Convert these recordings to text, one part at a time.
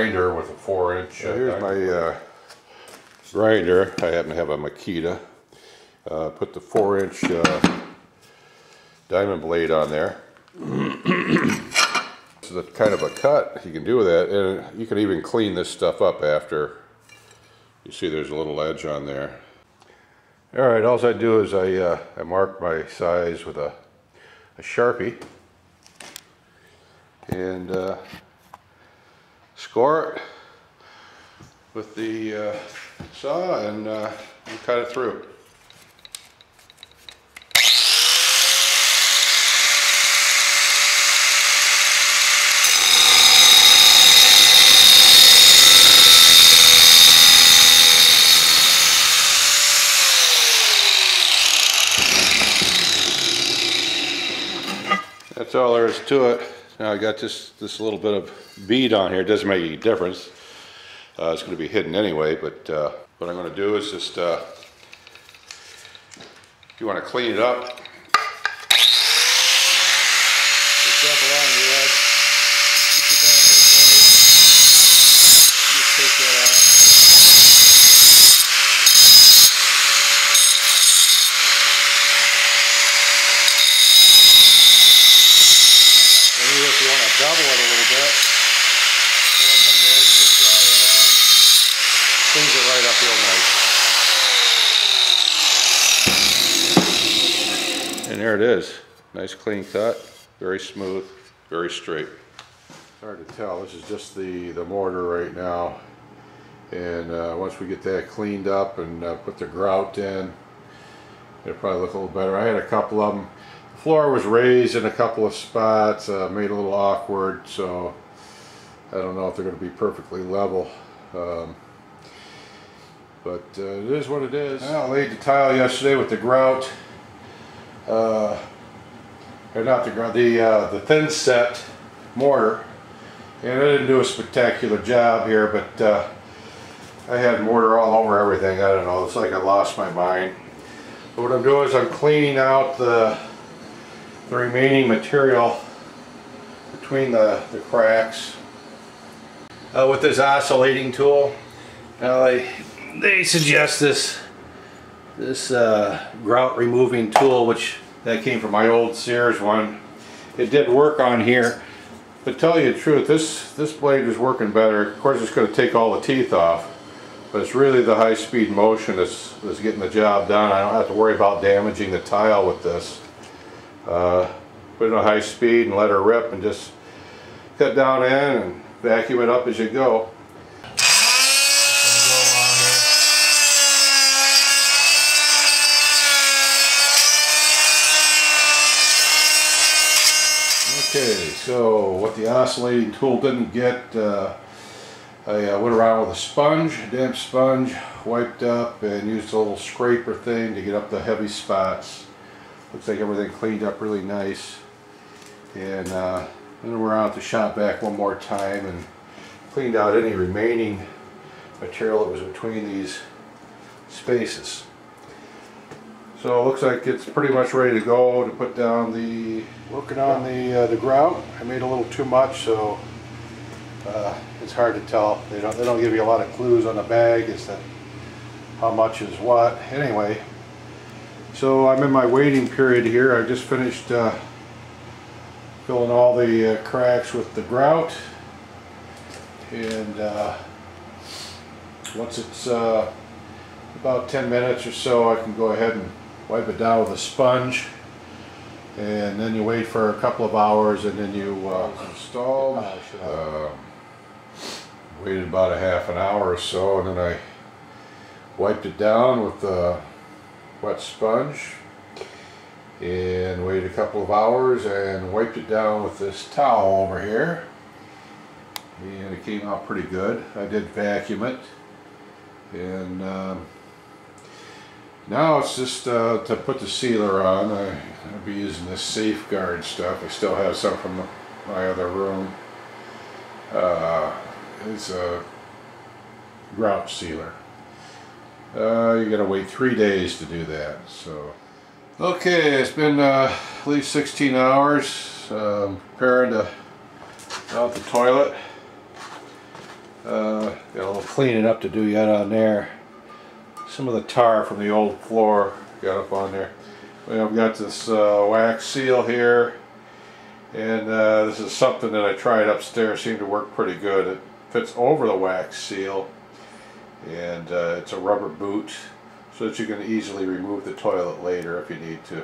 grinder with a four inch. So here's my uh, grinder. I happen to have a Makita. Uh, put the four inch uh, diamond blade on there. this is a kind of a cut you can do with that. And you can even clean this stuff up after. You see there's a little edge on there. All right, all I do is I, uh, I mark my size with a, a Sharpie and uh, score it with the uh, saw and, uh, and cut it through. That's all there is to it. Now I got this, this little bit of bead on here. It doesn't make any difference. Uh, it's going to be hidden anyway, but uh, what I'm going to do is just, uh, if you want to clean it up, just wrap around the edge. You put that in place. Just take that out. And even if you want to double it a little bit, cleans it right up real nice. And there it is. Nice clean cut, very smooth, very straight. Hard to tell, this is just the, the mortar right now. And uh, once we get that cleaned up and uh, put the grout in, it'll probably look a little better. I had a couple of them. Floor was raised in a couple of spots, uh, made a little awkward, so I don't know if they're going to be perfectly level. Um, but uh, it is what it is. I laid the tile yesterday with the grout. Uh, or not the grout, the, uh, the thin set mortar. And I didn't do a spectacular job here, but uh, I had mortar all over everything. I don't know, it's like I lost my mind. But what I'm doing is I'm cleaning out the, the remaining material between the, the cracks uh, with this oscillating tool. Now they, they suggest this this uh, grout removing tool, which that came from my old Sears one. It did work on here, but tell you the truth, this this blade is working better. Of course, it's going to take all the teeth off, but it's really the high-speed motion that's, that's getting the job done. I don't have to worry about damaging the tile with this. Uh, put it on high speed and let her rip, and just cut down in and vacuum it up as you go. Okay, so what the oscillating tool didn't get, uh, I uh, went around with a sponge, a damp sponge, wiped up and used a little scraper thing to get up the heavy spots. Looks like everything cleaned up really nice. And uh, then we're out the shop vac one more time and cleaned out any remaining material that was between these spaces. So it looks like it's pretty much ready to go to put down the, working on the uh, the grout. I made a little too much so uh, it's hard to tell. They don't, they don't give you a lot of clues on the bag as to how much is what. Anyway, so I'm in my waiting period here. I just finished uh, filling all the uh, cracks with the grout. And uh, once it's uh, about 10 minutes or so I can go ahead and wipe it down with a sponge. And then you wait for a couple of hours and then you uh, install. Uh, waited about a half an hour or so and then I wiped it down with a wet sponge and waited a couple of hours and wiped it down with this towel over here and it came out pretty good. I did vacuum it and um, now it's just uh, to put the sealer on. I, I'll be using this safeguard stuff. I still have some from my other room. Uh, it's a grout sealer. Uh, you gotta wait three days to do that. So, okay, it's been uh, at least 16 hours um, preparing to out the toilet. Uh, got a little cleaning up to do yet on there. Some of the tar from the old floor got up on there. Well, I've got this uh, wax seal here, and uh, this is something that I tried upstairs. Seemed to work pretty good. It fits over the wax seal, and uh, it's a rubber boot, so that you can easily remove the toilet later if you need to.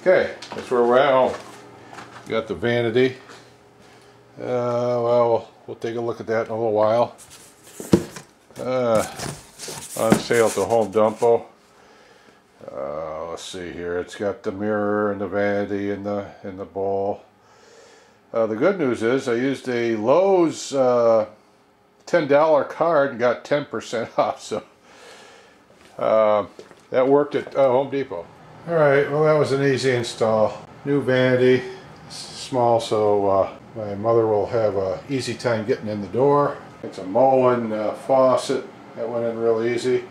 Okay, that's where we're at. Oh, got the vanity. Uh, well, we'll take a look at that in a little while. Uh, on sale at the Home Depot. Uh, let's see here. It's got the mirror and the vanity and the and the bowl. Uh, the good news is I used a Lowe's uh, $10 card and got 10% off. So uh, that worked at uh, Home Depot. All right. Well, that was an easy install. New vanity, small, so uh, my mother will have a easy time getting in the door. It's a Moen uh, faucet that went in real easy.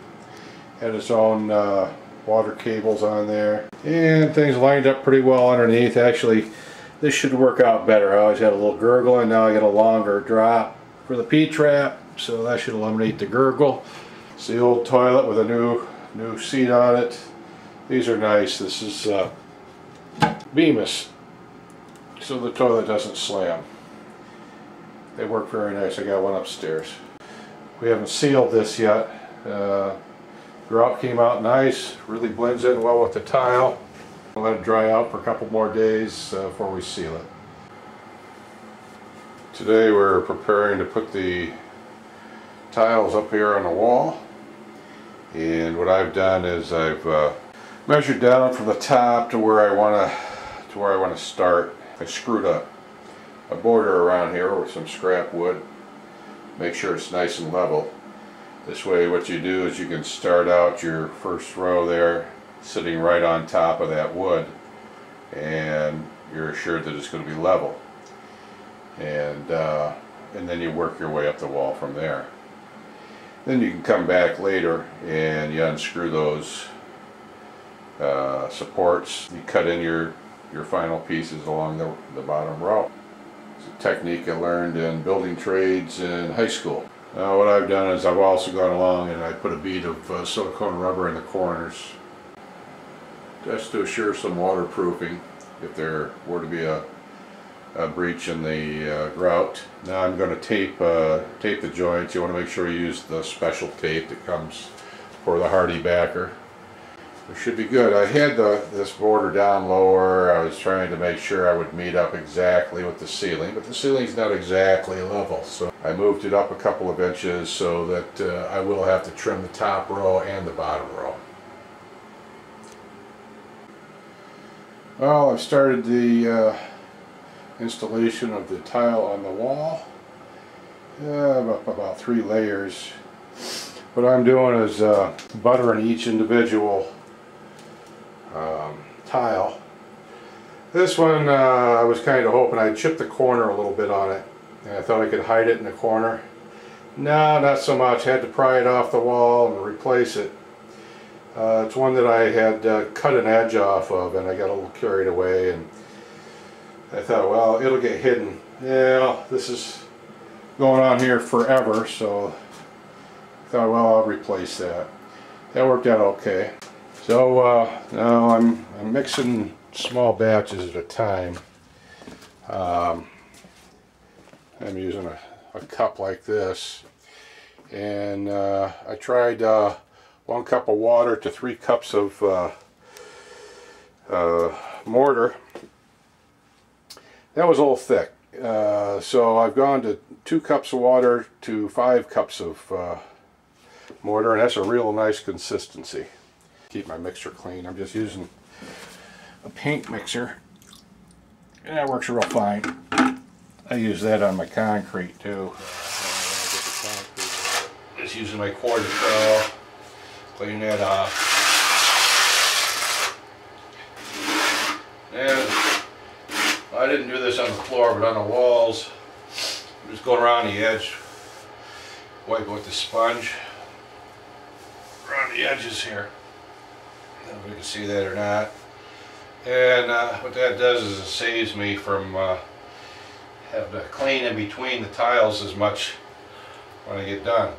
Had its own uh, water cables on there. And things lined up pretty well underneath. Actually, this should work out better. I always had a little gurgling, now I get a longer drop for the P-trap. So that should eliminate the gurgle. It's the old toilet with a new new seat on it. These are nice. This is uh, Bemis. So the toilet doesn't slam. They work very nice. I got one upstairs. We haven't sealed this yet. Uh, grout came out nice, really blends in well with the tile. We'll let it dry out for a couple more days uh, before we seal it. Today we're preparing to put the tiles up here on the wall. And what I've done is I've uh, measured down from the top to where I want to to where I want to start. I screwed up a border around here with some scrap wood. Make sure it's nice and level. This way what you do is you can start out your first row there sitting right on top of that wood and you're assured that it's going to be level. And, uh, and then you work your way up the wall from there. Then you can come back later and you unscrew those uh, supports. You cut in your, your final pieces along the, the bottom row. It's a technique I learned in building trades in high school. Uh, what I've done is I've also gone along and I put a bead of uh, silicone rubber in the corners just to assure some waterproofing if there were to be a, a breach in the uh, grout. Now I'm going to tape uh, tape the joints. You want to make sure you use the special tape that comes for the HardieBacker. It should be good. I had the, this border down lower. I was trying to make sure I would meet up exactly with the ceiling, but the ceiling's not exactly level. So I moved it up a couple of inches so that uh, I will have to trim the top row and the bottom row. Well, I've started the uh, installation of the tile on the wall. Yeah, about, about three layers. What I'm doing is uh, buttering each individual um, tile. This one uh, I was kind of hoping I'd chip the corner a little bit on it. And I thought I could hide it in the corner. No, not so much. Had to pry it off the wall and replace it. Uh, it's one that I had uh, cut an edge off of and I got a little carried away and I thought, well, it'll get hidden. Yeah, this is going on here forever, so I thought, well, I'll replace that. That worked out okay. So uh, now I'm, I'm mixing small batches at a time. Um, I'm using a, a, cup like this. And uh, I tried uh, one cup of water to three cups of uh, uh, mortar. That was a little thick. Uh, so I've gone to two cups of water to five cups of mortar and that's a real nice consistency keep my mixer clean. I'm just using a paint mixer and that works real fine. I use that on my concrete too. Just using my quarter trowel, clean that off. And didn't do this on the floor, but on the walls, just going around the edge, wipe it with the sponge around the edges here. I don't know if you can see that or not. And uh, what that does is it saves me from uh, have to clean in between the tiles as much when I get done.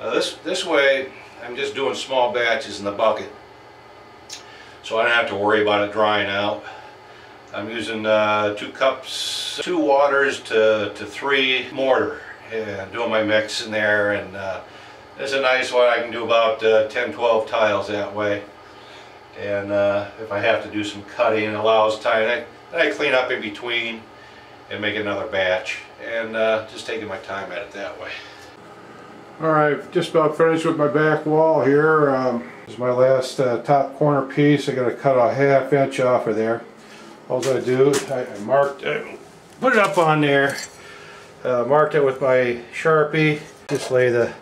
Uh, this, this way, I'm just doing small batches in the bucket. So I don't have to worry about it drying out. I'm using uh, two cups, two waters to, to three mortar and doing my mix in there and uh, it's a nice one. I can do about uh, 10, 12 tiles that way. And uh, if I have to do some cutting, it allows time. I, I clean up in between and make another batch and uh, just taking my time at it that way. All right, just about finished with my back wall here. Um, this is my last uh, top corner piece. I got to cut a half inch off of there. All I do, I, I marked, I put it up on there, uh, marked it with my Sharpie, just lay the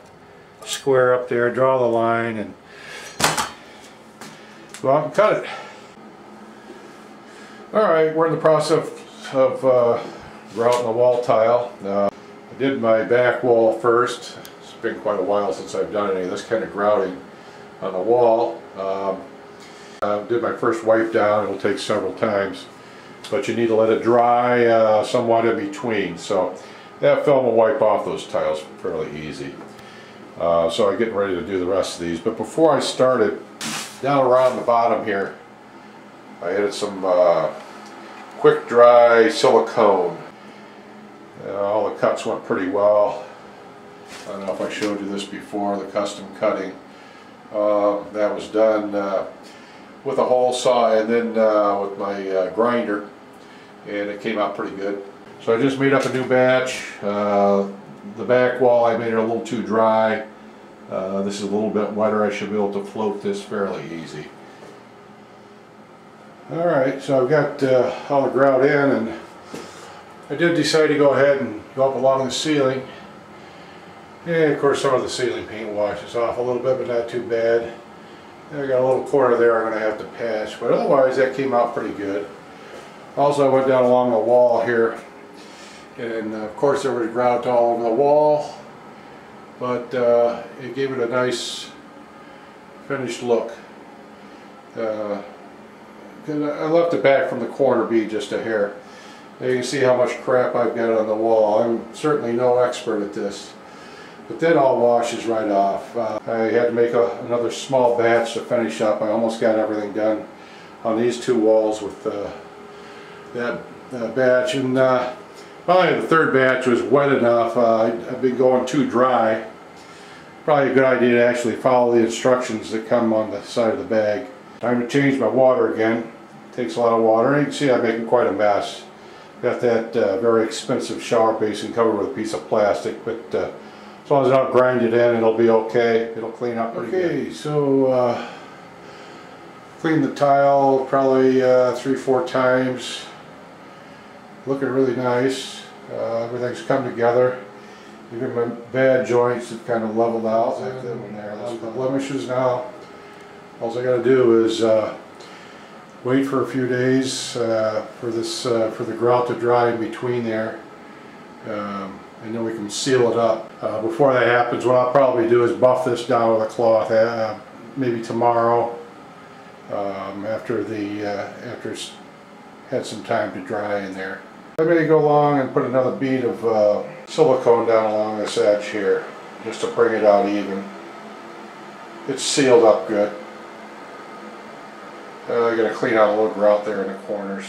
square up there, draw the line, and go out and cut it. All right, we're in the process of uh, grouting the wall tile. Uh, I did my back wall first. It's been quite a while since I've done any of this kind of grouting on the wall. Um, I did my first wipe down. It'll take several times, but you need to let it dry uh, somewhat in between. So that film will wipe off those tiles fairly easy. Uh, so I'm getting ready to do the rest of these. But before I started, down around the bottom here, I added some uh, quick dry silicone. All the cuts went pretty well. I don't know if I showed you this before, the custom cutting. Uh, that was done uh, with a hole saw and then uh, with my uh, grinder and it came out pretty good. So I just made up a new batch. Uh, the back wall I made it a little too dry. Uh, this is a little bit wetter. I should be able to float this fairly easy. Alright, so I've got uh, all the grout in and I did decide to go ahead and go up along the ceiling. Yeah, of course some of the ceiling paint washes off a little bit, but not too bad. And I got a little corner there I'm going to have to patch, but otherwise that came out pretty good. Also I went down along the wall here and uh, of course there was grout all over the wall but uh, it gave it a nice finished look. Uh, I left it back from the corner be just a hair. Now you can see how much crap I've got on the wall. I'm certainly no expert at this. But then all washes right off. Uh, I had to make a, another small batch to finish up. I almost got everything done on these two walls with uh, that uh, batch. And uh, Probably the third batch was wet enough. Uh, I've been going too dry. Probably a good idea to actually follow the instructions that come on the side of the bag. Time to change my water again. Takes a lot of water. And you can see I'm making quite a mess. Got that uh, very expensive shower basin covered with a piece of plastic, but uh, as long as I don't grind it in, it'll be okay. It'll clean up pretty okay, good. Okay, so uh, clean the tile probably uh, three, four times looking really nice. Uh, everything's come together. Even my bad joints have kind of leveled out. Like that one there. There's the blemishes now. All I got to do is uh, wait for a few days uh, for this uh, for the grout to dry in between there, um, and then we can seal it up. Uh, before that happens, what I'll probably do is buff this down with a cloth. Uh, maybe tomorrow, um, after the after it's had some time to dry in there. I may go along and put another bead of uh, silicone down along this edge here, just to bring it out even. It's sealed up good. Uh, I gotta clean out a little grout there in the corners.